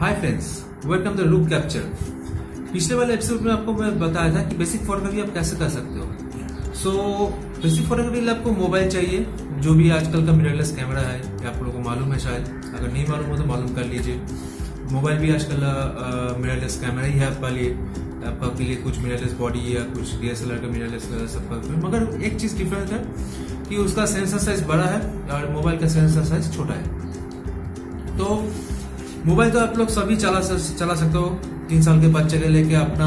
Hi friends welcome the Roop capture पिछले वाले episode में आपको मैं बताया था कि बेसिक फोटोग्राफी आप कैसे कर सकते हो। सो बेसिक फोटोग्राफी लिए आपको मोबाइल चाहिए, जो भी आजकल का मिररलेस कैमरा है, ये आप लोगों को मालूम है शायद। अगर नहीं मालूम हो तो मालूम कर लीजिए। मोबाइल भी आजकल मिररलेस कैमरा ही है आपका लिए। आपका के लिए कुछ मिररलेस बॉडी या कुछ डीएसएलआर का मिररलेस सब मगर एक चीज़ डिफरेंस है कि उसका सेंसर साइज़ बड़ा है और मोबाइल का सेंसर साइज़ छोटा है। तो मोबाइल तो आप लोग सभी चला चला सकते हो। तीन साल के बच्चे के लेके अपना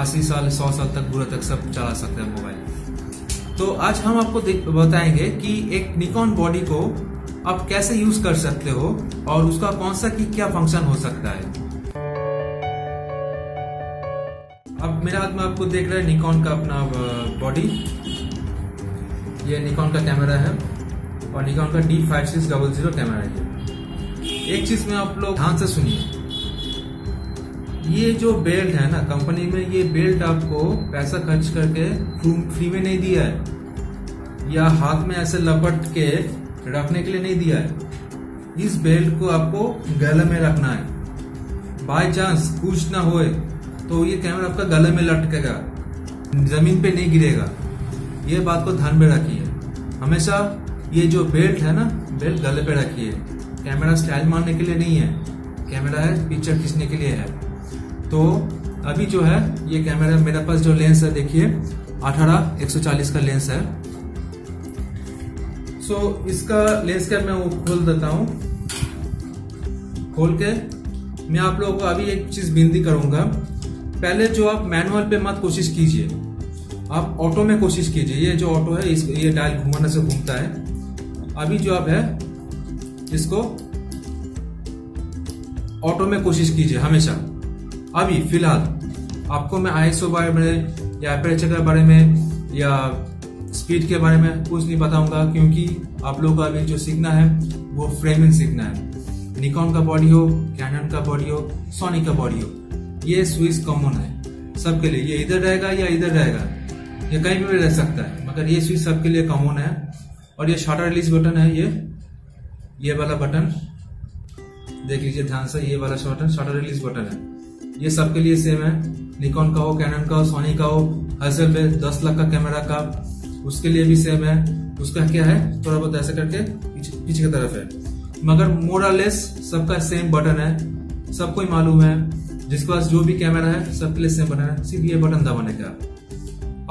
अस्सी साल, सौ साल तक, बुरा तक सब चला सकते हैं मोबाइल। तो आज हम आपको बताएँगे कि एक निकॉन बॉडी को आप कैसे यूज़ कर सकते हो और उसका कौन सा की क्या फ़ंक्शन हो सकता है। अब मेरे हाथ में आपको देख रहे हैं निकॉन का अपना बॉडी ये निकॉन का कैमरा है और निकॉन का D five six double zero camera है एक चीज़ में आप लोग ध्यान से सुनिए। ये जो बेल्ट है ना कंपनी में ये बेल्ट आपको पैसा खर्च करके फ्री में नहीं दिया है। या हाथ में ऐसे लपट के रखने के लिए नहीं दिया है। इस बेल्ट को आपको गले में रखना है। बाय चांस कुछ ना होए तो ये कैमरा आपका गले में लटकेगा। ज़मीन पे नहीं गिरेगा। ये बात को ध्यान में रखिए। हमेशा ये जो बेल्ट है ना बेल्ट गले पे रखिए। कैमरा स्टाइल मारने के लिए नहीं है कैमरा है पिक्चर खींचने के लिए है। तो अभी जो है ये कैमरा मेरे पास जो लेंस है देखिए अठारह एक सौ चालीस का लेंस है। सो so, इसका लेंस कैप मैं वो खोल देता हूँ। खोल के मैं आप लोगों को अभी एक चीज़ बिंदी करूँगा। पहले जो आप मैनुअल पे मत कोशिश कीजिए। आप ऑटो में कोशिश कीजिए। ये जो ऑटो है इस ये डायल घुमाने से घूमता है। अभी जो आप है इसको ऑटो में कोशिश कीजिए, हमेशा। अभी, फ़िलहाल, आपको मैं आईएसओ बारे में या एपरेचर के बारे में या स्पीड के बारे में कुछ नहीं बताऊँगा, क्योंकि आप लोगों को अभी जो सीखना है, वो फ्रेमिंग सीखना है। निकॉन का बॉडी हो, कैनन का बॉडी हो, सोनी का बॉडी हो, ये स्विच कॉमन है, सबके लिए। ये इधर रहेगा या इधर रहेगा? ये कहीं भी रह सकता है, मगर ये स्विच सबके लिए कॉमन है, और ये शॉर्टर रिलीज़ बटन है, ये ये वाला बटन, देख लीजिए ध्यान से, ये वाला बटन शटर रिलीज़ बटन है। ये सबके लिए सेम है। निकॉन का हो कैनन का हो सोनी का हो हजल पे दस लाख का कैमरा का, उसके लिए भी सेम है। उसका क्या है? थोड़ा बहुत ऐसे करके पीछे की तरफ़ है। मगर मोरालेस सबका सेम बटन है। सबको ही मालूम है। जिसके पास जो भी कैमरा है, सबके लिए सेम बटन है। सिर्फ़ ये बटन दबाने का।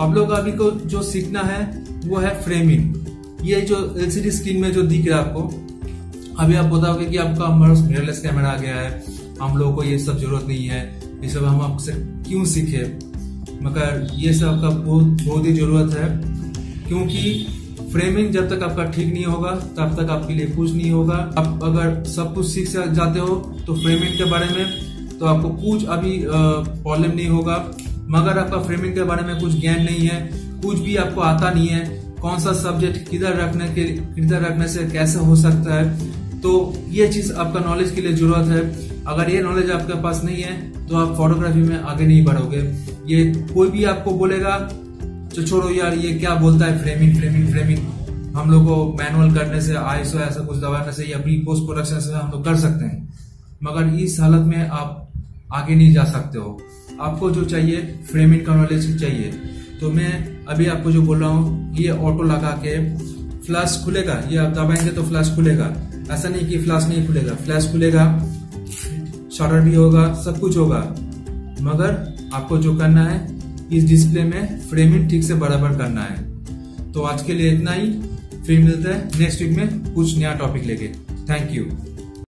आप लोग अभी को जो सीखना है, वो है फ्रेमिंग ये जो एलसीडी स्क्रीन में जो दिख रहा है आपको अभी आप बताओगे कि आपका हमारा मिररलेस कैमरा आ गया है। हम लोगों को ये सब ज़रूरत नहीं है। ये सब हम आपसे क्यों सीखे? मगर ये सब आपका बहुत बहुत ही ज़रूरत है। क्योंकि फ्रेमिंग जब तक आपका ठीक नहीं होगा, तब तक आपके लिए कुछ नहीं होगा। आप अगर सब कुछ सीख जाते हो तो फ्रेमिंग के बारे में तो आपको कुछ अभी प्रॉब्लम नहीं होगा। मगर आपका फ्रेमिंग के बारे में कुछ ज्ञान नहीं है। कुछ भी आपको आता नहीं है। कौन सा सब्जेक्ट किधर रखने के, किधर रखने से कैसे हो सकता है? तो ये चीज़ आपका नॉलेज के लिए ज़रूरत है। अगर ये नॉलेज आपके पास नहीं है तो आप फोटोग्राफी में आगे नहीं बढ़ोगे। ये कोई भी आपको बोलेगा तो छोड़ो यार, ये क्या बोलता है? फ्रेमिंग फ्रेमिंग फ्रेमिंग हम लोग को मैनुअल करने से आईएसओ ऐसा कुछ दबाने से या प्री पोस्ट प्रोडक्शन से हम लोग कर सकते हैं। मगर इस हालत में आप आगे नहीं जा सकते हो। आपको जो चाहिए फ्रेमिंग का नॉलेज चाहिए। तो मैं अभी आपको जो बोल रहा हूँ, ये ऑटो लगा के फ्लैश खुलेगा। ये आप दबाएँगे तो फ्लैश खुलेगा। ऐसा नहीं कि फ्लैश नहीं खुलेगा। फ्लैश खुलेगा शटर भी होगा, सब कुछ होगा। मगर आपको जो करना है, इस डिस्प्ले में फ्रेमिंग ठीक से बराबर करना है। तो आज के लिए इतना ही। फिर मिलते हैं नेक्स्ट वीक में कुछ नया टॉपिक लेके। Thank you